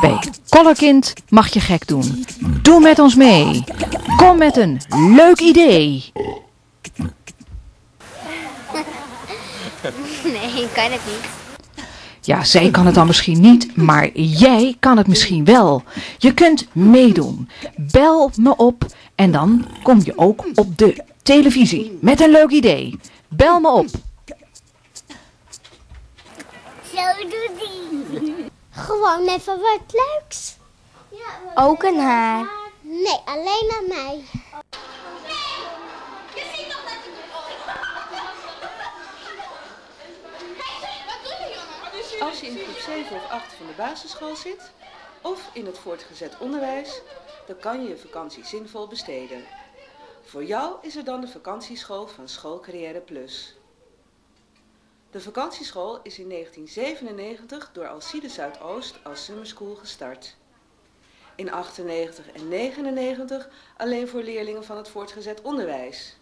Bij Kollerkind mag je gek doen. Doe met ons mee. Kom met een leuk idee. Nee, ik kan het niet. Ja, zij kan het dan misschien niet, maar jij kan het misschien wel. Je kunt meedoen. Bel me op en dan kom je ook op de televisie met een leuk idee. Bel me op. Zo doet. Gewoon even wat leuks. Ook een haar. Nee, alleen aan mij. Als je in groep 7 of 8 van de basisschool zit, of in het voortgezet onderwijs, dan kan je je vakantie zinvol besteden. Voor jou is er dan de vakantieschool van Schoolcarrière Plus. De vakantieschool is in 1997 door Alcide Zuidoost als Summer School gestart. In 98 en 99 alleen voor leerlingen van het voortgezet onderwijs.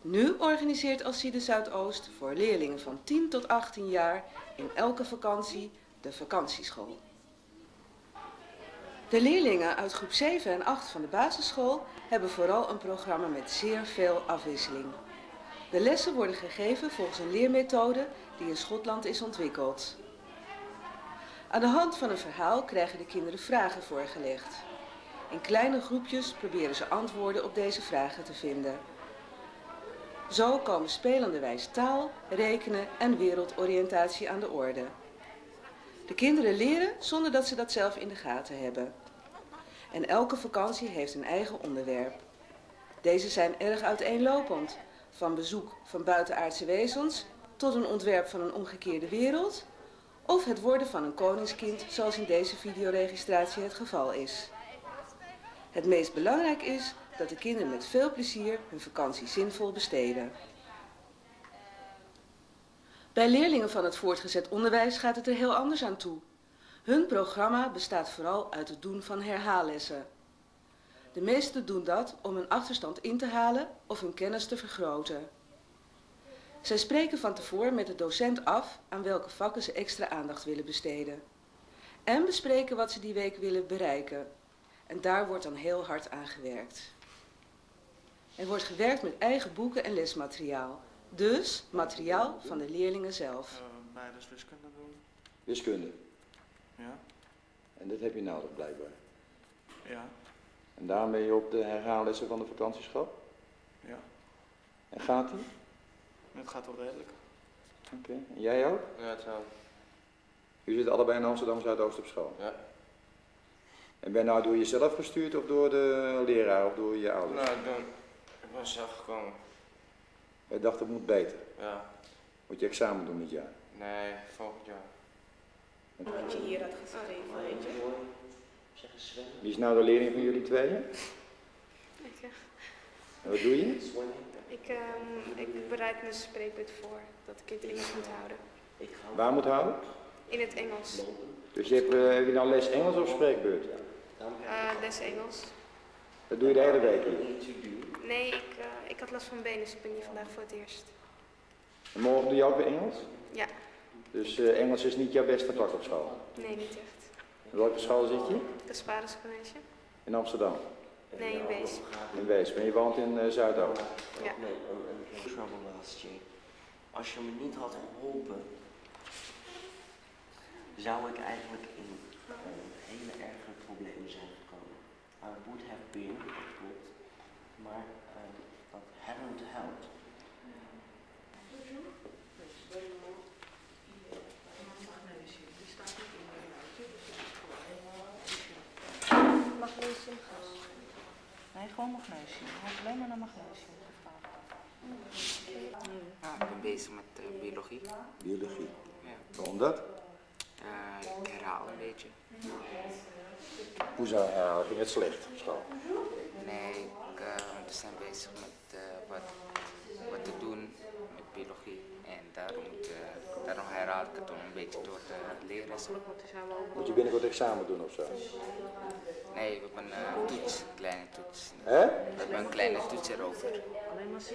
Nu organiseert Alcide Zuidoost voor leerlingen van 10 tot 18 jaar in elke vakantie de vakantieschool. De leerlingen uit groep 7 en 8 van de basisschool hebben vooral een programma met zeer veel afwisseling. De lessen worden gegeven volgens een leermethode die in Schotland is ontwikkeld. Aan de hand van een verhaal krijgen de kinderen vragen voorgelegd. In kleine groepjes proberen ze antwoorden op deze vragen te vinden. Zo komen spelenderwijs taal, rekenen en wereldoriëntatie aan de orde. De kinderen leren zonder dat ze dat zelf in de gaten hebben. En elke vakantie heeft een eigen onderwerp. Deze zijn erg uiteenlopend, van bezoek van buitenaardse wezens tot een ontwerp van een omgekeerde wereld of het worden van een koningskind zoals in deze videoregistratie het geval is. Het meest belangrijk is dat de kinderen met veel plezier hun vakantie zinvol besteden. Bij leerlingen van het voortgezet onderwijs gaat het er heel anders aan toe. Hun programma bestaat vooral uit het doen van herhaallessen. De meesten doen dat om een achterstand in te halen of hun kennis te vergroten. Zij spreken van tevoren met de docent af aan welke vakken ze extra aandacht willen besteden. En bespreken wat ze die week willen bereiken. En daar wordt dan heel hard aan gewerkt. Er wordt gewerkt met eigen boeken en lesmateriaal. Dus materiaal van de leerlingen zelf. Uh, Bijles wiskunde doen. Wiskunde. Ja. En dat heb je nodig blijkbaar. Ja. En je op de herhaallessen van de vakantieschool? Ja. En gaat die? Het gaat wel redelijk. Oké. En jij ook? Ja, hetzelfde. U zit allebei in Amsterdam Zuidoost op school? Ja. En ben je nou door jezelf gestuurd of door de leraar of door je ouders? Nou, ik ben, ik ben zelf gekomen. Jij dacht het moet beter. Ja. Moet je examen doen dit jaar? Nee, volgend jaar. Wat je hier had geschreven, weet je. Wie is nou de leerling van jullie tweeën? Ik, eh, En wat doe je? ik, ehm, ik bereid mijn spreekbeurt voor dat ik in het Engels moet houden. Waar moet houden? In het Engels. Dus je hebt, eh, heb je nou les Engels of spreekbeurt? Eh, les Engels. Dat doe je de hele week hier. Nee, ik, eh, ik had last van benen, dus ik ben hier vandaag voor het eerst. En morgen doe je ook weer Engels? Ja, Dus eh, Engels is niet jouw beste vak op school. nee, niet echt. In welke school zit je? Casparis College? In Amsterdam. Nee, in Wees. In Wees. Maar je woont in uh, Zuidoost. Ja. trouble last year. Als je me niet had geholpen, zou ik eigenlijk in een hele erge problemen zijn gekomen. I would have been, dat klopt, maar eh, dat hadn't helped. Nee, gewoon magnesium. Hij heeft alleen maar naar magnesium gevraagd. Ja, ik ben bezig met eh, biologie. Biologie. Ja. Waarom dat? Eh, ik herhaal een beetje. Hoezo herhalen? Ging het slecht op school? Nee, ik, eh, we zijn bezig met eh, wat, wat te doen met biologie. En daarom, eh, ik het om een beetje door te leren. Moet je binnenkort examen doen of zo? Nee, we hebben een toets, een kleine toets. Hè? We hebben een kleine toets erover. Dus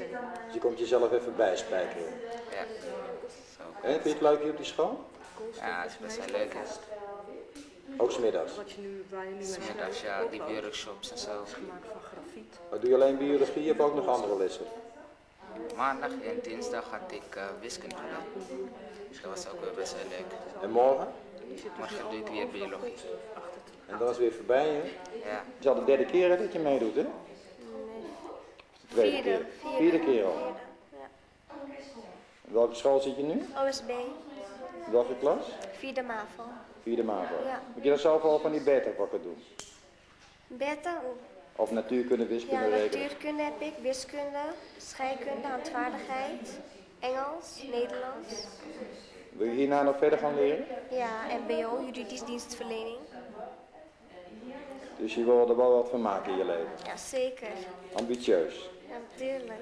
je komt jezelf even bijspijkeren. Ja. Zo. Hè, vind je het leuk hier op die school? Ja, het is best wel leuk. hè. Ook smiddags. Smiddags, ja, die workshops en zo. Maar doe je alleen biologie of ook nog andere lessen? Maandag en dinsdag had ik eh, wiskunde gedaan. Dus dat was ook wel best wel leuk. En morgen? Morgen doe ik weer biologie. En dan is weer voorbij, hè? Ja. Het is al de derde keer hè, dat je meedoet, hè? De tweede Vierde. keer. Vierde. Vierde keer al. Ja. In welke school zit je nu? OSB, In welke klas? vierde MAVO. Vierde MAVO. Ja. Moet je dan zelf al van die beta-vakken doen? Beta, Of natuurkunde, ja, wiskunde, rekenen? natuurkunde heb ik, wiskunde, scheikunde, handvaardigheid, Engels, Nederlands. Wil je hierna nog verder gaan leren? Ja, MBO, juridisch dienstverlening. Dus je wil er wel wat van maken in je leven. Ja, zeker. Ambitieus. Ja, natuurlijk.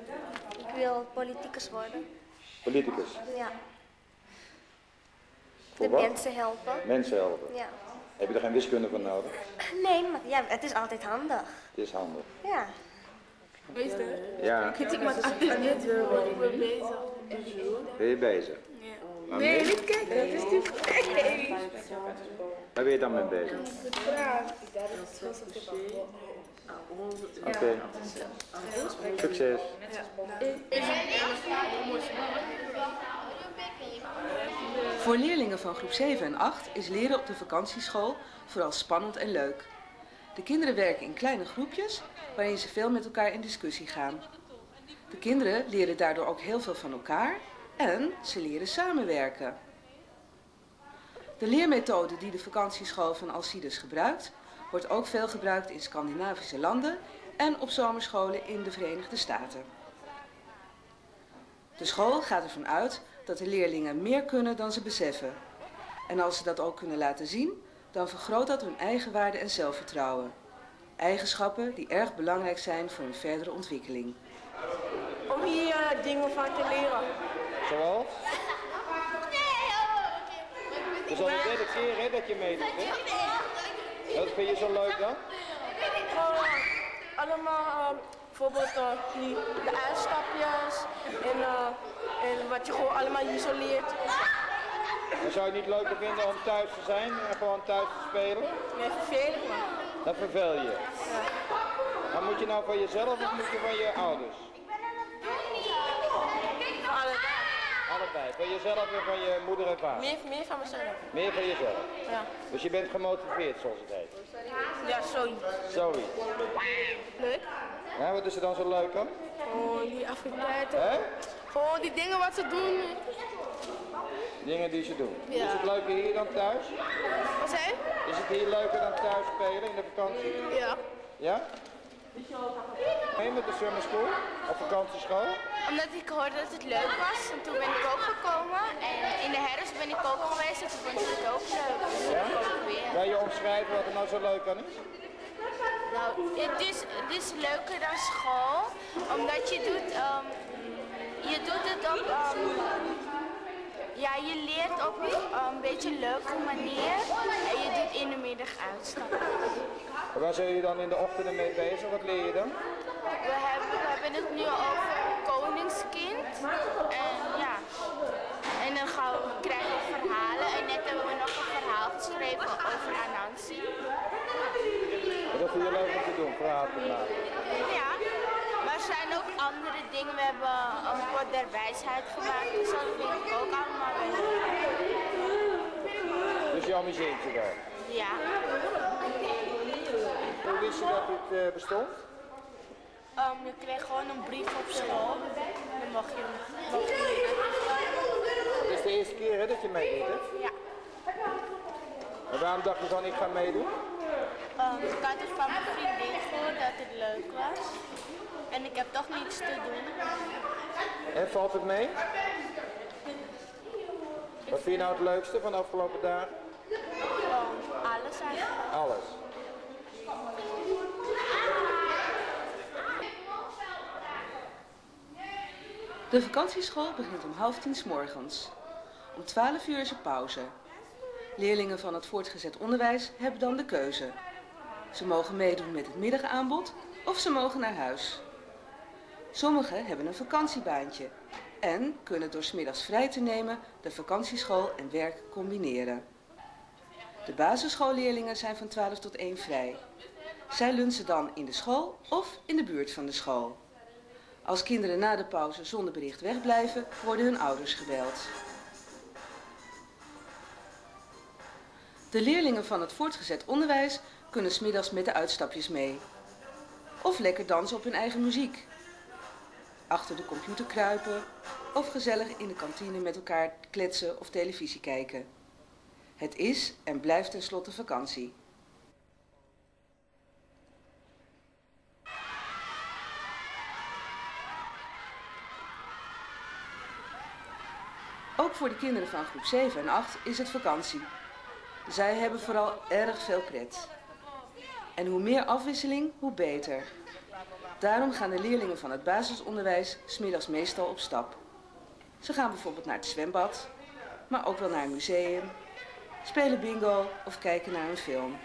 Ik wil politicus worden. Politicus. Ja. Voor De wat? mensen helpen. Mensen helpen. Ja. Heb je er geen wiskunde voor nodig? Nee, maar ja, het is altijd handig. Het is handig. Ja. Ja. Ik maar net ik ben bezig. Ben je bezig? Nee, niet kijken, dat is natuurlijk nee. Waar ben je dan mee bezig? Oké. Succes. Voor leerlingen van groep 7 en 8 is leren op de vakantieschool vooral spannend en leuk. De kinderen werken in kleine groepjes waarin ze veel met elkaar in discussie gaan. De kinderen leren daardoor ook heel veel van elkaar en ze leren samenwerken. De leermethode die de vakantieschool van Alcides gebruikt, wordt ook veel gebruikt in Scandinavische landen en op zomerscholen in de Verenigde Staten. De school gaat ervan uit dat de leerlingen meer kunnen dan ze beseffen. En als ze dat ook kunnen laten zien, dan vergroot dat hun eigenwaarde en zelfvertrouwen. Eigenschappen die erg belangrijk zijn voor hun verdere ontwikkeling. Om hier eh, dingen van te leren. Zoals? Het is al de derde keer hè, dat je meedoet. Hè? Wat vind je zo leuk dan? Gewoon allemaal, eh, bijvoorbeeld eh, die, de uitstapjes en, eh, en wat je gewoon allemaal hier zo leert. En zou je het niet leuker vinden om thuis te zijn en gewoon thuis te spelen? Nee, vervelend man. Dan vervel je. Maar moet je nou van jezelf of moet je van je ouders? Allebei. Allebei. Van jezelf en van je moeder en vader? Meer, meer van mezelf. Meer van jezelf. Ja. Dus je bent gemotiveerd zoals het heet. Ja, zoiets. Zoiets. Leuk. Ja, wat is er dan zo leuk aan? Gewoon die. Hè? Gewoon die dingen wat ze doen. Dingen die ze doen. Ja. Is het leuker hier dan thuis? Wat zei je? Is het hier leuker dan thuis spelen in de vakantie? Ja. Ja? Heen met de summer school of vakantieschool? Omdat ik hoorde dat het leuk was en toen ben ik ook gekomen. En in de herfst ben ik ook geweest en toen vond ik het ook leuk. Dus Ja? ik ook weer. Kan je omschrijven wat er nou zo leuk aan is? Nou, het is, het is leuker dan school, omdat je doet, ehm, je doet het op, ehm, ja, je leert op een beetje leuke manier en je doet in de middag uitstappen. En waar zijn jullie dan in de ochtenden mee bezig? Wat leer je dan? We hebben, we hebben het nu over koningskind en ja, en dan gaan we, krijgen we verhalen en net hebben we nog een verhaal geschreven over Anansi. Dat vind je leuk om te doen, verhaal te maken. Ja, maar er zijn ook andere dingen. We hebben een pot der wijsheid gemaakt, dus dat vind ik ook allemaal wel leuk. Dus je amuseert je wel. Ja. Hoe wist je dat dit eh, bestond? Um, je kreeg gewoon een brief op school. Dan mocht je, je Het is de eerste keer hè, dat je meedoet, hè? Ja. En waarom dacht je van ik ga meedoen? Um, ik had het van mijn vriendin gehoord dat het leuk was. En ik heb toch niets te doen. En valt het mee? Wat vind je nou het leukste van de afgelopen dagen? Alles eigenlijk. Alles. De vakantieschool begint om half tien 's morgens. Om 12 uur is er pauze. Leerlingen van het voortgezet onderwijs hebben dan de keuze. Ze mogen meedoen met het middagaanbod of ze mogen naar huis. Sommigen hebben een vakantiebaantje en kunnen door 's middags vrij te nemen de vakantieschool en werk combineren. De basisschoolleerlingen zijn van 12 tot 1 vrij. Zij lunchen dan in de school of in de buurt van de school. Als kinderen na de pauze zonder bericht wegblijven, worden hun ouders gebeld. De leerlingen van het voortgezet onderwijs kunnen smiddags met de uitstapjes mee. Of lekker dansen op hun eigen muziek. Achter de computer kruipen of gezellig in de kantine met elkaar kletsen of televisie kijken. Het is en blijft tenslotte vakantie. Ook voor de kinderen van groep 7 en 8 is het vakantie. Zij hebben vooral erg veel pret. En hoe meer afwisseling, hoe beter. Daarom gaan de leerlingen van het basisonderwijs smiddags meestal op stap. Ze gaan bijvoorbeeld naar het zwembad, maar ook wel naar een museum, spelen bingo of kijken naar een film.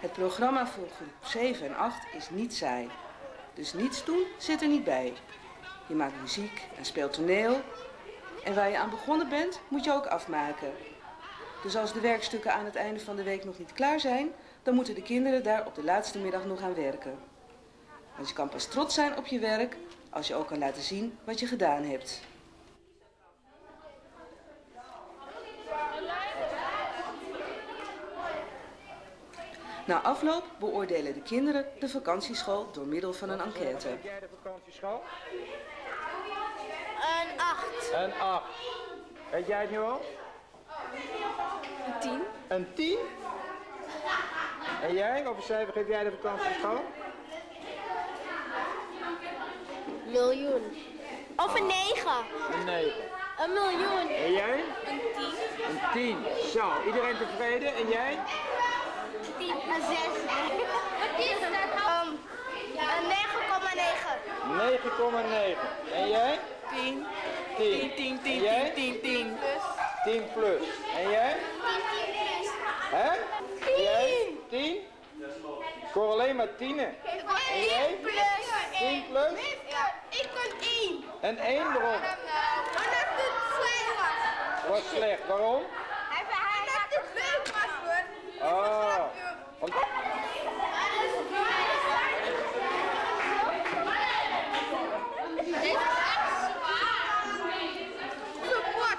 Het programma voor groep 7 en 8 is niet saai. Dus niets doen zit er niet bij. Je maakt muziek en speelt toneel. En waar je aan begonnen bent, moet je ook afmaken. Dus als de werkstukken aan het einde van de week nog niet klaar zijn, dan moeten de kinderen daar op de laatste middag nog aan werken. Want je kan pas trots zijn op je werk als je ook kan laten zien wat je gedaan hebt. Na afloop beoordelen de kinderen de vakantieschool door middel van een enquête. Heb jij de vakantieschool? Een acht. Een 8. Weet jij het nu al? Een tien. Een 10? En jij? Wat voor cijfer geef jij de vakantieschool? Miljoen. Of een negen. Een 9. Een miljoen. En jij? Een tien. Een 10. Zo, iedereen tevreden? En jij? Een zes. Wat is dat? Um, een 9,9. 9,9. En jij? 10. 10. 10, 10, En 10, jij? 10, 10, 10. 10 plus. En jij? Hè? En jij? 10? Ik hoor alleen maar tienen. En jij? 10 plus? Ik kon één. En 1 erom. Omdat het slecht was. Was slecht. Waarom? Hij dat het leuk was hoor. Oh. Want... Dit is echt zwaar. Support.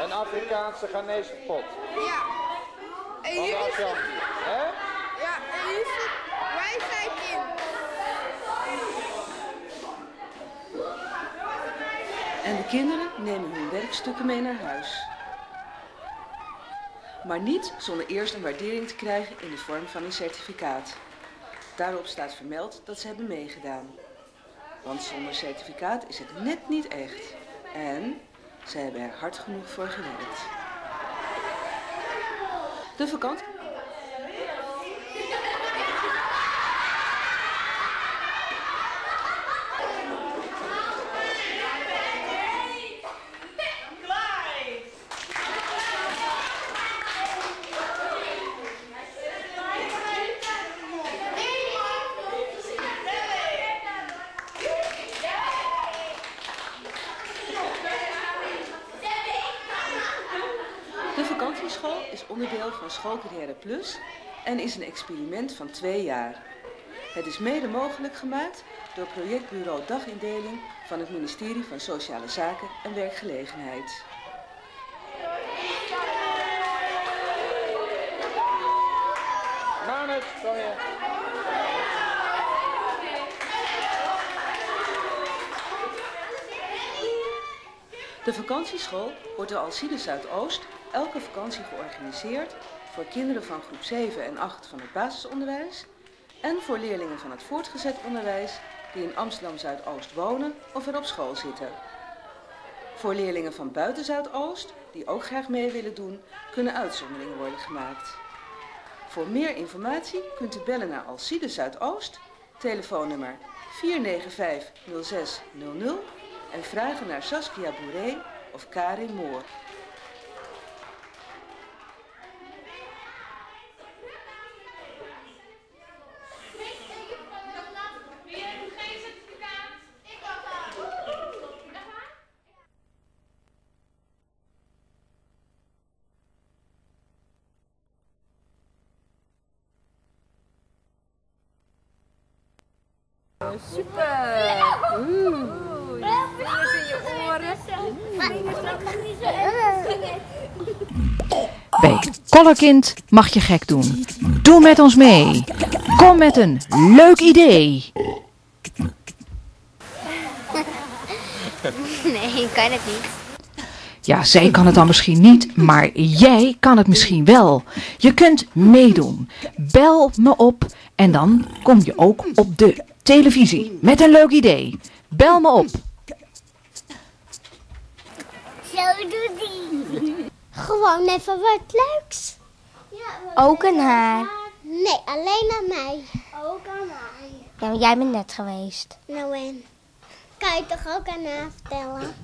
Een Afrikaanse Ghanese pot. Ja. En. Hè? Ja, en hier zit wijsheid in. En de kinderen nemen hun werkstukken mee naar huis. Maar niet zonder eerst een waardering te krijgen in de vorm van een certificaat. Daarop staat vermeld dat ze hebben meegedaan. Want zonder certificaat is het net niet echt. En ze hebben er hard genoeg voor gewerkt. De vakantie. De vakantieschool is van Schoolcarrière Plus en is een experiment van twee jaar. Het is mede mogelijk gemaakt door projectbureau Dagindeling van het ministerie van Sociale Zaken en Werkgelegenheid. Kom. De vakantieschool wordt door Alcide Zuidoost elke vakantie georganiseerd voor kinderen van groep 7 en 8 van het basisonderwijs en voor leerlingen van het voortgezet onderwijs die in Amsterdam Zuidoost wonen of er op school zitten. Voor leerlingen van buiten Zuidoost, die ook graag mee willen doen, kunnen uitzonderingen worden gemaakt. Voor meer informatie kunt u bellen naar Alcide Zuidoost, telefoonnummer 495 0600 en vragen naar Saskia Bourré of Karin Moor. Bij Kollerkind mag je gek doen. Doe met ons mee. Kom met een leuk idee. Nee, ik kan het niet. Ja, zij kan het dan misschien niet, maar jij kan het misschien wel. Je kunt meedoen. Bel me op en dan kom je ook op de televisie met een leuk idee. Bel me op. Zo doet die. Gewoon even wat leuks. Ook aan haar? Nee, alleen aan mij. Ook aan mij. Ja, jij bent net geweest. Nou en? Kan je toch ook aan haar vertellen?